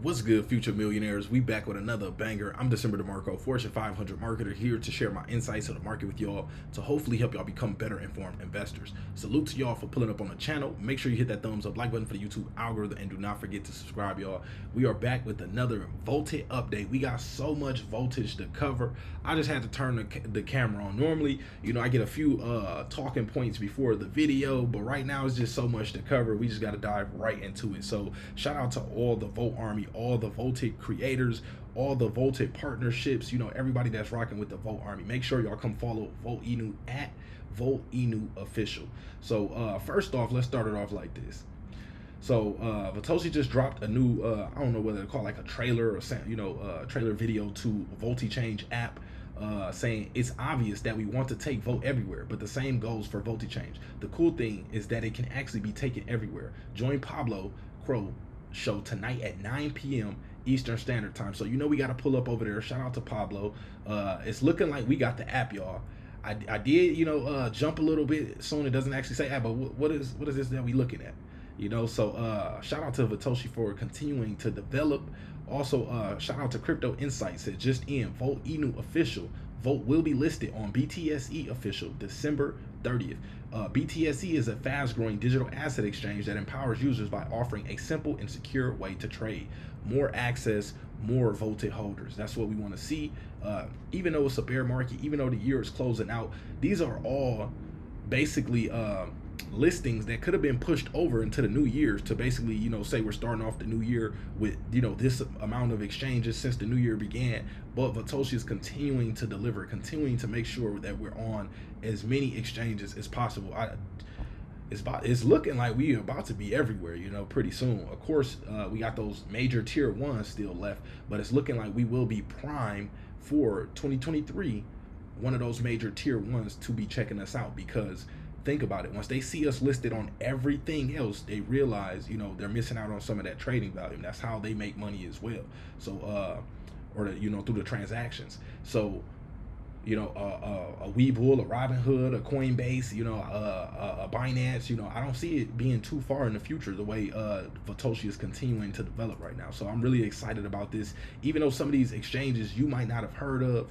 What's good, future millionaires? We back with another banger. I'm December DeMarco, Fortune 500 marketer, here to share my insights of the market with y'all to hopefully help y'all become better informed investors. Salute to y'all for pulling up on the channel. Make sure you hit that thumbs up, like button for the YouTube algorithm, and do not forget to subscribe, y'all. We are back with another Voltage update. We got so much voltage to cover. I just had to turn the, the camera on. Normally, you know, I get a few uh, talking points before the video, but right now it's just so much to cover. We just got to dive right into it. So, shout out to all the Volt Army all the Voltic creators, all the Voltic partnerships, you know, everybody that's rocking with the Volt Army. Make sure y'all come follow Volt Inu at Volt Inu Official. So uh, first off, let's start it off like this. So uh, Vatoshi just dropped a new, uh, I don't know whether to call it like a trailer or you know, uh, trailer video to VoltiChange app. Uh, saying it's obvious that we want to take Volt everywhere, but the same goes for VoltiChange. The cool thing is that it can actually be taken everywhere. Join Pablo Crow show tonight at 9 p.m. Eastern Standard Time. So you know we got to pull up over there. Shout out to Pablo. Uh, it's looking like we got the app, y'all. I, I did, you know, uh, jump a little bit soon. It doesn't actually say app, but what is what is this that we looking at? You know, so uh, shout out to Vatoshi for continuing to develop. Also, uh, shout out to Crypto Insights. It just in Volt Inu official. Vote will be listed on BTSE official December 30th. Uh, BTSE is a fast growing digital asset exchange that empowers users by offering a simple and secure way to trade. More access, more voted holders. That's what we want to see. Uh, even though it's a bear market, even though the year is closing out, these are all basically. Uh, listings that could have been pushed over into the new years to basically, you know, say we're starting off the new year with, you know, this amount of exchanges since the new year began. But Vatoshi is continuing to deliver, continuing to make sure that we're on as many exchanges as possible. I, it's about it's looking like we are about to be everywhere you know pretty soon of course uh, we got those major tier ones still left but it's looking like we will be prime for 2023 one of those major tier ones to be checking us out because think about it. Once they see us listed on everything else, they realize, you know, they're missing out on some of that trading value. And that's how they make money as well. So, uh, or the, you know, through the transactions. So, you know, uh, uh, a Webull, a Robinhood, a Coinbase, you know, uh, a Binance, you know, I don't see it being too far in the future the way uh, Vatoshi is continuing to develop right now. So I'm really excited about this. Even though some of these exchanges you might not have heard of,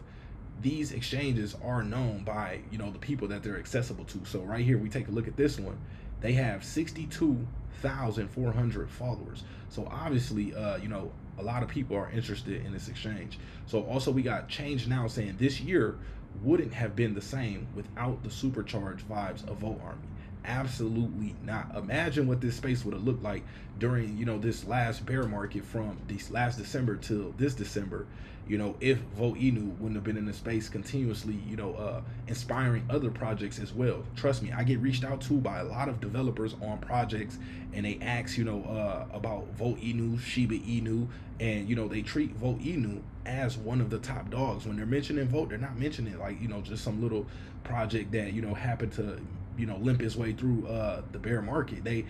these exchanges are known by you know the people that they're accessible to. So right here we take a look at this one. They have 62,400 followers. So obviously uh you know a lot of people are interested in this exchange. So also we got change now saying this year wouldn't have been the same without the supercharged vibes of Volt Army absolutely not. Imagine what this space would have looked like during you know this last bear market from this last december till this december you know if Volt Inu wouldn't have been in the space continuously you know uh inspiring other projects as well. Trust me i get reached out to by a lot of developers on projects and they ask you know uh about Volt Inu shiba inu and you know they treat Volt Inu as one of the top dogs. When they're mentioning Vote, they're not mentioning like you know just some little project that you know happened to you know limp his way through uh, the bear market. They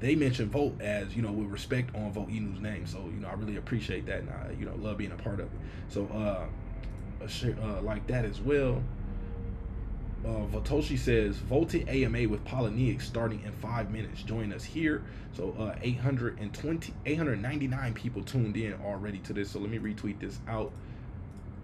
they mentioned vote as you know with respect on Volt Inu's name. So you know I really appreciate that and I you know love being a part of it. So uh, uh like that as well. Uh, Vatoshi says Volted AMA with Poloniex starting in five minutes. Join us here. So uh, 820, 899 people tuned in already to this. So let me retweet this out.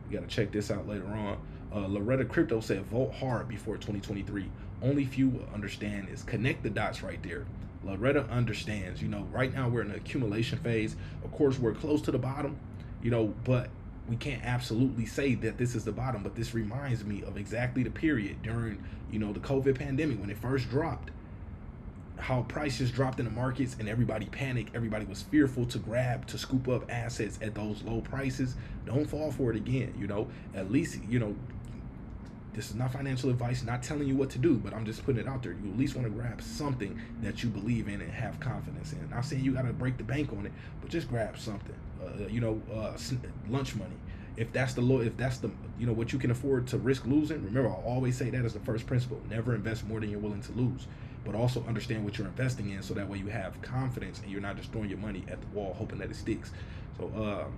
You got to check this out later on. Uh, Loretta Crypto said vote hard before 2023 only few will understand is connect the dots right there. Loretta understands, you know, right now we're in an accumulation phase. Of course, we're close to the bottom, you know, but we can't absolutely say that this is the bottom. But this reminds me of exactly the period during, you know, the COVID pandemic when it first dropped. How prices dropped in the markets and everybody panicked. Everybody was fearful to grab, to scoop up assets at those low prices. Don't fall for it again, you know. At least, you know, this is not financial advice, not telling you what to do, but I'm just putting it out there. You at least want to grab something that you believe in and have confidence in. Not saying you got to break the bank on it, but just grab something. Uh, you know, uh, lunch money. If that's the low, if that's the you know what you can afford to risk losing. Remember, I always say that as the first principle. Never invest more than you're willing to lose, but also understand what you're investing in, so that way you have confidence and you're not just throwing your money at the wall hoping that it sticks. So. Uh,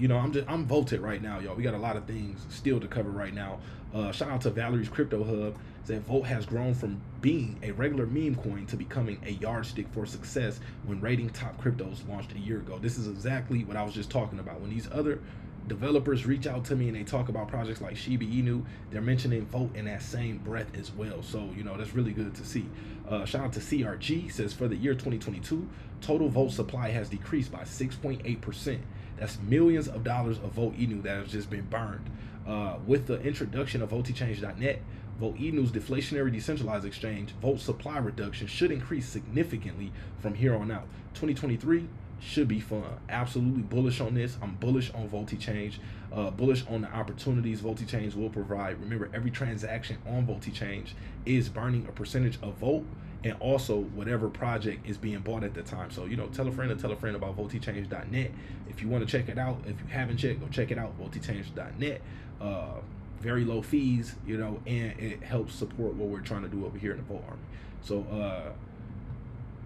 you know, I'm just I'm voted right now, y'all. We got a lot of things still to cover right now. Uh, shout out to Valerie's Crypto Hub. that Volt has grown from being a regular meme coin to becoming a yardstick for success when rating top cryptos launched a year ago. This is exactly what I was just talking about. When these other developers reach out to me and they talk about projects like Shiba Inu, they're mentioning Volt in that same breath as well. So, you know, that's really good to see. Uh, shout out to CRG says for the year 2022, total Volt supply has decreased by 6.8%. That's millions of dollars of Volt Inu that has just been burned. Uh, with the introduction of VoltiChange.net, Volt Inu's deflationary decentralized exchange, vote supply reduction should increase significantly from here on out. 2023 should be fun. Absolutely bullish on this. I'm bullish on VoltiChange. Uh, bullish on the opportunities VoltiChange will provide. Remember, every transaction on VoltiChange is burning a percentage of Volt and also whatever project is being bought at the time. So, you know, tell a friend or tell a friend about VoltiChange.net. If you want to check it out, if you haven't checked, go check it out, VoltiChange.net. Uh, very low fees, you know, and it helps support what we're trying to do over here in the Volt Army. So, uh,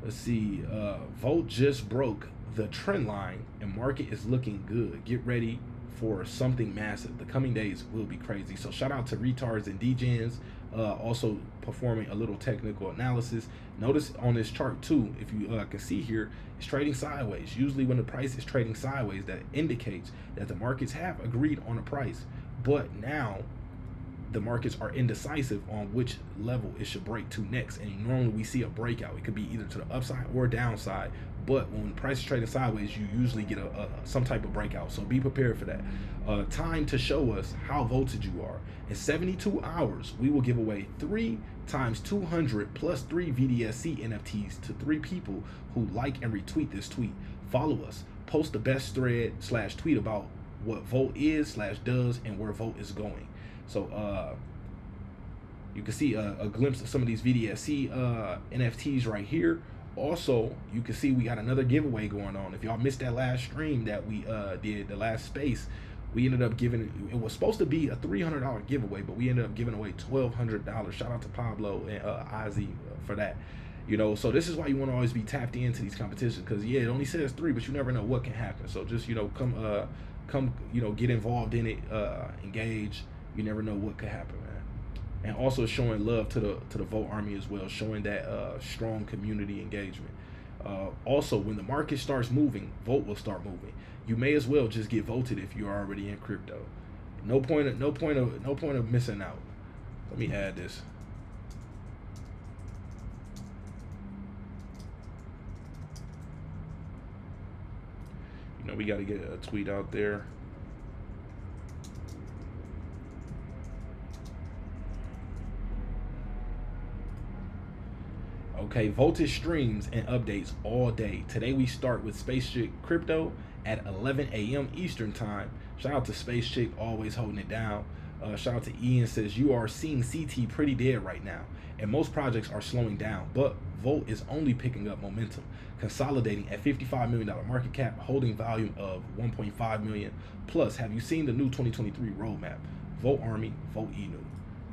let's see, uh, Volt just broke the trend line and market is looking good. Get ready for something massive. The coming days will be crazy. So shout out to retards and degens, uh, also performing a little technical analysis. Notice on this chart too, if you uh, can see here, it's trading sideways. Usually when the price is trading sideways, that indicates that the markets have agreed on a price. But now the markets are indecisive on which level it should break to next. And normally we see a breakout. It could be either to the upside or downside. But when price is trading sideways, you usually get a, a, some type of breakout. So be prepared for that. Uh, time to show us how voltage you are. In 72 hours, we will give away three times 200 plus three VDSC NFTs to three people who like and retweet this tweet. Follow us. Post the best thread slash tweet about what Volt is slash does and where Volt is going. So uh, you can see a, a, glimpse of some of these VDSC uh, NFTs right here. Also, you can see we got another giveaway going on. If y'all missed that last stream that we uh, did, the last space, we ended up giving it was supposed to be a $300 giveaway, but we ended up giving away $1,200. Shout out to Pablo and uh, Ozzy for that. You know, so this is why you want to always be tapped into these competitions because yeah, it only says three, but you never know what can happen. So just you know, come uh, come you know, get involved in it, uh, engage you never know what could happen, man. And also showing love to the to the Volt Army as well, showing that uh, strong community engagement. Uh, also, when the market starts moving, Vote will start moving. You may as well just get voted if you're already in crypto. No point of no point of no point of missing out. Let me add this. You know, we got to get a tweet out there. Okay, voltage streams and updates all day. Today we start with Space Chick Crypto at 11 a.m. Eastern Time. Shout out to Space Chick, always holding it down. Uh, shout out to Ian says you are seeing CT pretty dead right now, and most projects are slowing down, but Volt is only picking up momentum, consolidating at 55 million dollar market cap, holding volume of 1.5 million. Plus, have you seen the new 2023 roadmap? Volt Army, Volt Inu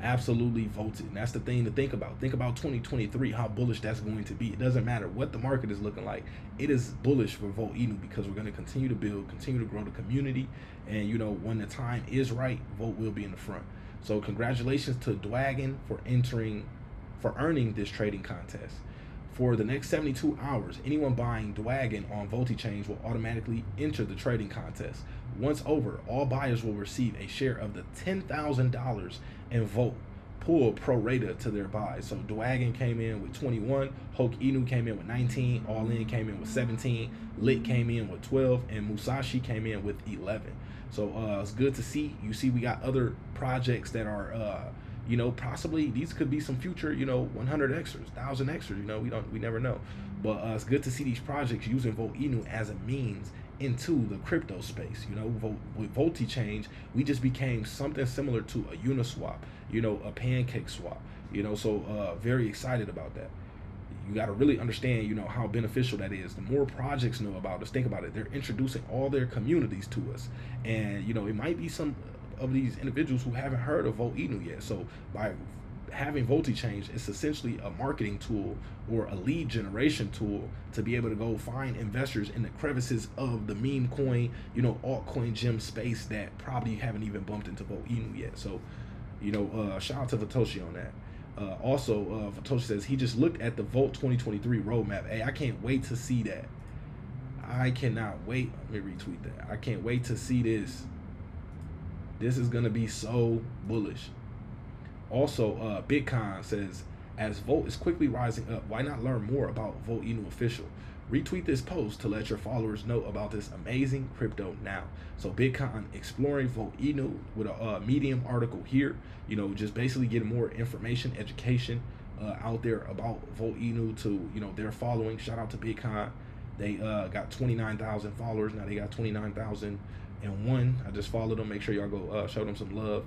absolutely voted. And that's the thing to think about. Think about 2023, how bullish that's going to be. It doesn't matter what the market is looking like. It is bullish for Volt Inu because we're going to continue to build, continue to grow the community. And, you know, when the time is right, Vote will be in the front. So congratulations to Dwagon for entering, for earning this trading contest. For the next 72 hours, anyone buying Dwagon on VoltiChange will automatically enter the trading contest. Once over, all buyers will receive a share of the $10,000 in Volt pool pro rata to their buys. So Dwagon came in with 21, Hoke Inu came in with 19, All In came in with 17, Lit came in with 12, and Musashi came in with 11. So uh, it's good to see. You see, we got other projects that are uh, you know, possibly these could be some future, you know, 100 extras, 1,000 extras, you know, we don't, we never know. But uh, it's good to see these projects using Volt Inu as a means into the crypto space. You know, with VoltiChange, we just became something similar to a Uniswap, you know, a PancakeSwap, you know, so uh, very excited about that. You got to really understand, you know, how beneficial that is. The more projects know about us, think about it. They're introducing all their communities to us, and you know, it might be some of these individuals who haven't heard of Volt Inu yet. So by having VoltiChange, it's essentially a marketing tool or a lead generation tool to be able to go find investors in the crevices of the meme coin, you know, altcoin gem space that probably haven't even bumped into Volt Inu yet. So, you know, uh, shout out to Vatoshi on that. Uh, also, uh, Vatoshi says he just looked at the Volt 2023 roadmap. Hey, I can't wait to see that. I cannot wait. Let me retweet that. I can't wait to see this. This is gonna be so bullish. Also, uh, Bitcoin says as Volt is quickly rising up, why not learn more about Volt Inu official? Retweet this post to let your followers know about this amazing crypto now. So Bitcoin exploring Volt Inu with a uh, Medium article here. You know, just basically getting more information, education uh, out there about Volt Inu to you know their following. Shout out to Bitcoin. They uh, got 29,000 followers. Now they got 29,001. I just followed them. Make sure y'all go uh, show them some love.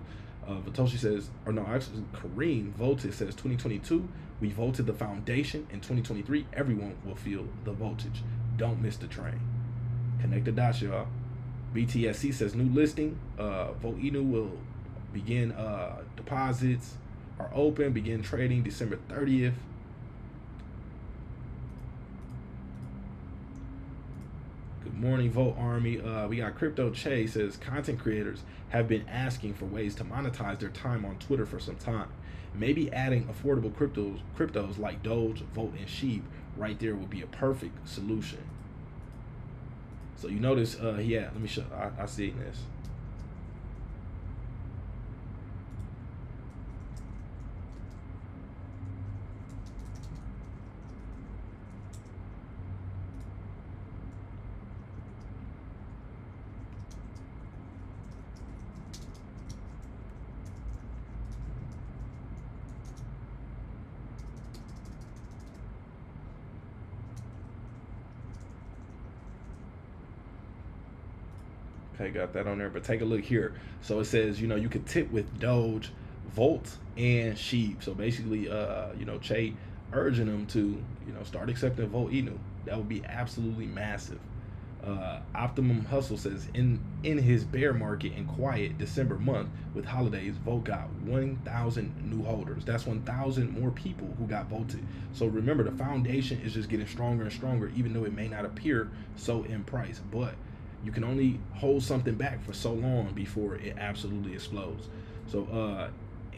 Uh, Vatoshi says, or no, actually, Kareem voted says 2022, we voted the foundation. In 2023, everyone will feel the voltage. Don't miss the train. Connect the dots, y'all. BTSE says new listing. Uh, Volt Inu will begin uh, deposits are open, begin trading December 30th. Morning, Volt Army. Uh, we got Crypto Chase says content creators have been asking for ways to monetize their time on Twitter for some time. Maybe adding affordable cryptos, cryptos like Doge, Volt, and Sheep right there would be a perfect solution. So you notice, uh, yeah. Let me show. I, I see this. Okay, got that on there. But take a look here. So it says, you know, you could tip with Doge, Volt, and Sheep. So basically, uh, you know, Che urging them to, you know, start accepting Volt Inu. That would be absolutely massive. Uh, Optimum Hustle says in in his bear market and quiet December month with holidays, Volt got 1,000 new holders. That's 1,000 more people who got voted. So remember, the foundation is just getting stronger and stronger, even though it may not appear so in price. But you can only hold something back for so long before it absolutely explodes. So uh,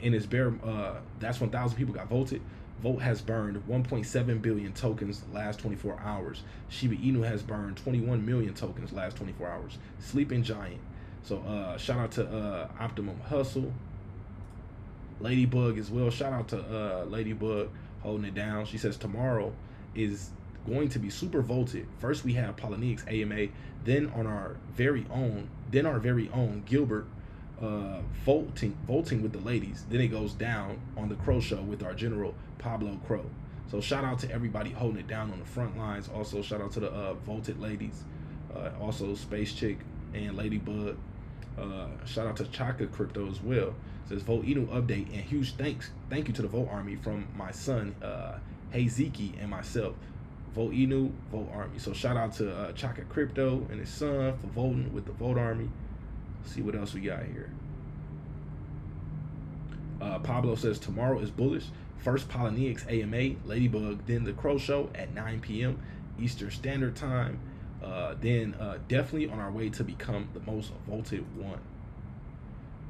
in its bear, uh, that's 1,000 people got voted. Volt has burned 1.7 billion tokens last 24 hours. Shiba Inu has burned 21 million tokens last 24 hours. Sleeping Giant. So uh, shout out to uh, Optimum Hustle. Ladybug as well. Shout out to uh, Ladybug holding it down. She says tomorrow is going to be super volted. First we have Poloniex AMA, then on our very own, then our very own Gilbert uh volting volting with the ladies. Then it goes down on the Crow show with our general Pablo Crow. So shout out to everybody holding it down on the front lines. Also shout out to the uh, volted ladies. Uh, also Space Chick and Ladybug. Uh, shout out to Chaka Crypto as well. It says Volt Inu update and huge thanks thank you to the Volt Army from my son uh Ziki and myself. Volt Inu, Volt Army. So shout out to uh, Chaka Crypto and his son for voting with the Volt Army. Let's see what else we got here. Uh, Pablo says tomorrow is bullish. First Poloniex AMA, Ladybug, then the Crow Show at 9 p.m. Eastern Standard Time. Uh, then uh, definitely on our way to become the most voted one.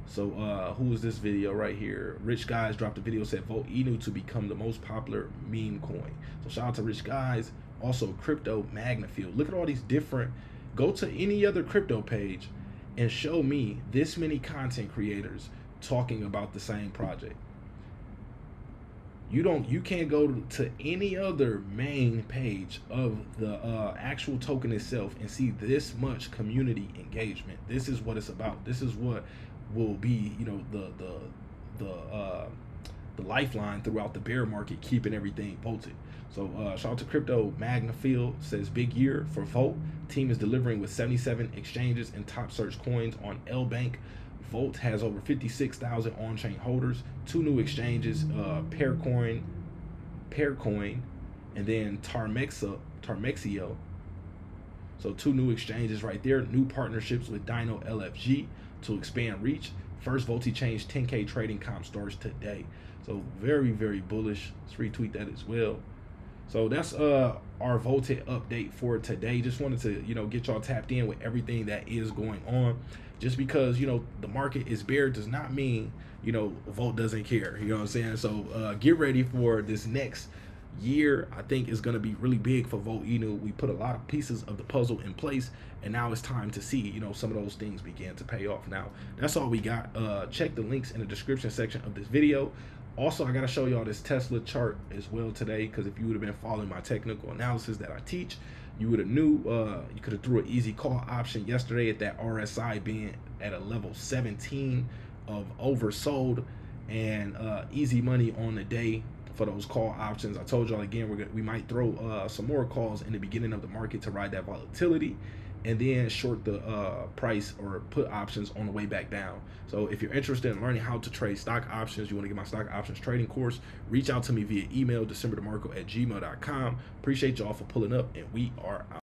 So uh, who is this video right here? Rich Guys dropped a video said Volt Inu to become the most popular meme coin. So shout out to Rich Guys. Also Crypto Magnafield. Look at all these different. Go to any other crypto page and show me this many content creators talking about the same project. You don't. You can't go to any other main page of the uh, actual token itself and see this much community engagement. This is what it's about. This is what will be you know the the the uh, the lifeline throughout the bear market, keeping everything bolted. So uh, shout out to Crypto Magnafield says big year for Volt. Team is delivering with 77 exchanges and top search coins on LBank. Volt has over 56,000 on-chain holders, two new exchanges, uh, Peercoin, Peercoin, and then Tarmexa, Tarmexio. So two new exchanges right there, new partnerships with Dino LFG to expand reach. First Volti change 10K trading comp starts today. So very, very bullish. Let's retweet that as well. So that's uh our Volted update for today. Just wanted to, you know, get y'all tapped in with everything that is going on. just because you know the market is bear does not mean you know Volt doesn't care. You know what I'm saying? So uh, get ready for this next year. I think is going to be really big for Volt Inu. We put a lot of pieces of the puzzle in place, and now it's time to see you know some of those things begin to pay off. Now that's all we got. Uh, check the links in the description section of this video. Also, I got to show y'all this Tesla chart as well today because if you would have been following my technical analysis that I teach, you would have knew uh, you could have threw an easy call option yesterday at that RSI being at a level 17 of oversold and uh, easy money on the day for those call options. I told y'all again, we're we might throw uh, some more calls in the beginning of the market to ride that volatility and then short the uh, price or put options on the way back down. So if you're interested in learning how to trade stock options, you want to get my stock options trading course, reach out to me via email, decemberdemarco at gmail.com. Appreciate y'all for pulling up and we are out.